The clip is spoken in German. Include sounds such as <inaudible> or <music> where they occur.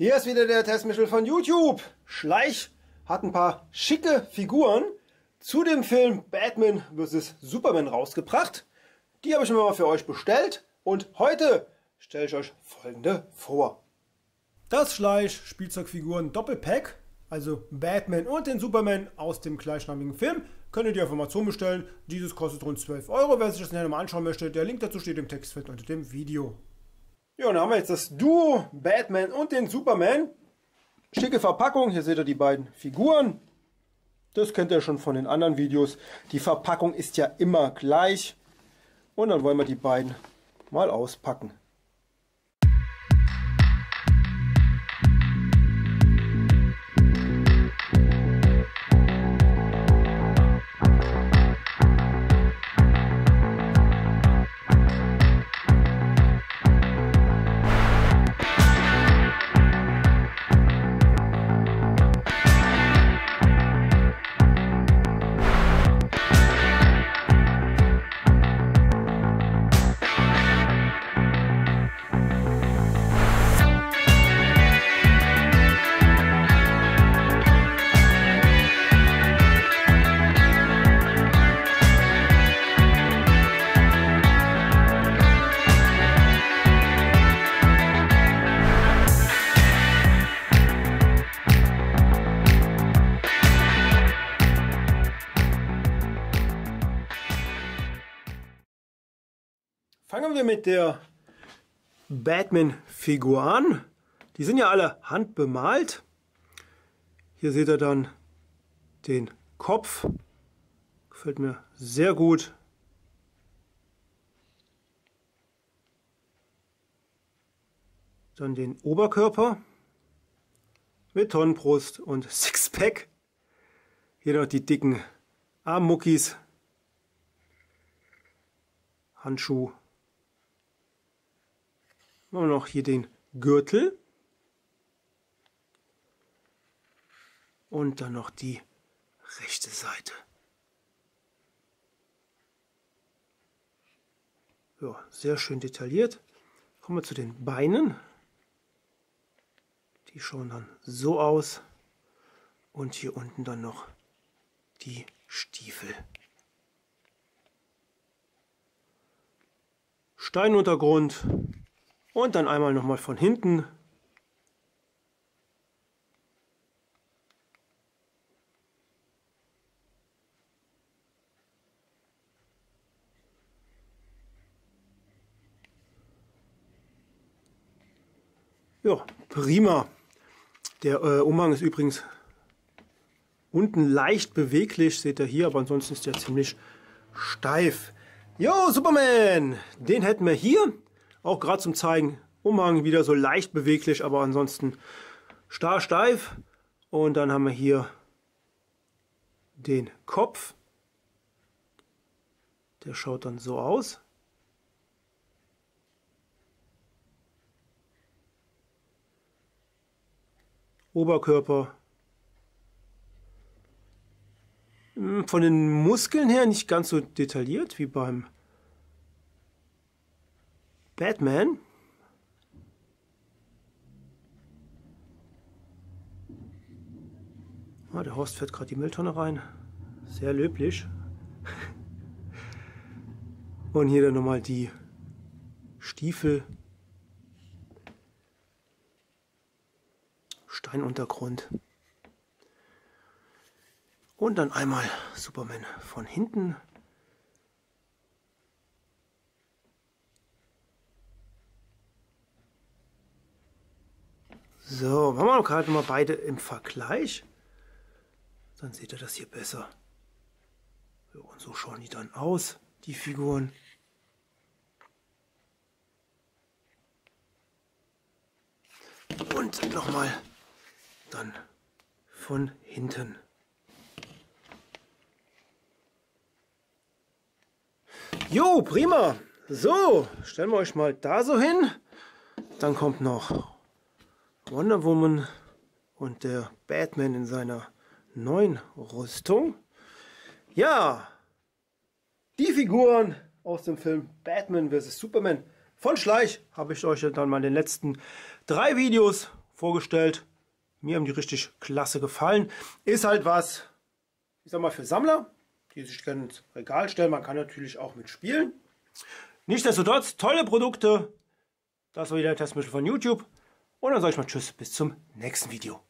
Hier ist wieder der Testmichel von YouTube. Schleich hat ein paar schicke Figuren zu dem Film Batman vs. Superman rausgebracht. Die habe ich mir mal für euch bestellt und heute stelle ich euch folgende vor. Das Schleich Spielzeugfiguren Doppelpack, also Batman und den Superman aus dem gleichnamigen Film, könnt ihr auf Amazon bestellen. Dieses kostet rund 12 Euro. Wer sich das näher mal anschauen möchte, der Link dazu steht im Textfeld unter dem Video. Ja, dann haben wir jetzt das Duo Batman und den Superman. Schicke Verpackung, hier seht ihr die beiden Figuren. Das kennt ihr schon von den anderen Videos. Die Verpackung ist ja immer gleich. Und dann wollen wir die beiden mal auspacken. Fangen wir mit der Batman-Figur an. Die sind ja alle handbemalt. Hier seht ihr dann den Kopf. Gefällt mir sehr gut. Dann den Oberkörper mit Tonnenbrust und <laughs> Sixpack. Hier noch die dicken Armmuckis. Handschuh Machen wir noch hier den Gürtel. Und dann noch die rechte Seite. Ja, sehr schön detailliert. Kommen wir zu den Beinen. Die schauen dann so aus. Und hier unten dann noch die Stiefel. Steinuntergrund. Und dann einmal nochmal von hinten. Ja, prima. Der äh, Umhang ist übrigens unten leicht beweglich, seht ihr hier, aber ansonsten ist der ziemlich steif. Jo, Superman! Den hätten wir hier. Auch gerade zum Zeigen, Umhang wieder so leicht beweglich, aber ansonsten starr steif. Und dann haben wir hier den Kopf. Der schaut dann so aus. Oberkörper. Hm, von den Muskeln her nicht ganz so detailliert wie beim Batman. Ah, der Horst fährt gerade die Mülltonne rein. Sehr löblich. <laughs> Und hier dann nochmal die Stiefel. Steinuntergrund. Und dann einmal Superman von hinten. So, machen wir gerade mal beide im Vergleich. Dann seht ihr das hier besser. Ja, und so schauen die dann aus, die Figuren. Und nochmal dann von hinten. Jo, prima. So, stellen wir euch mal da so hin. Dann kommt noch Wonder Woman und der Batman in seiner neuen Rüstung. Ja, die Figuren aus dem Film Batman vs. Superman von Schleich habe ich euch dann mal in den letzten drei Videos vorgestellt. Mir haben die richtig klasse gefallen. Ist halt was, ich sag mal, für Sammler, die sich gerne ins Regal stellen. Man kann natürlich auch mitspielen. Nichtsdestotrotz, tolle Produkte. Das war wieder der Testmittel von YouTube. Und dann sage ich mal Tschüss, bis zum nächsten Video.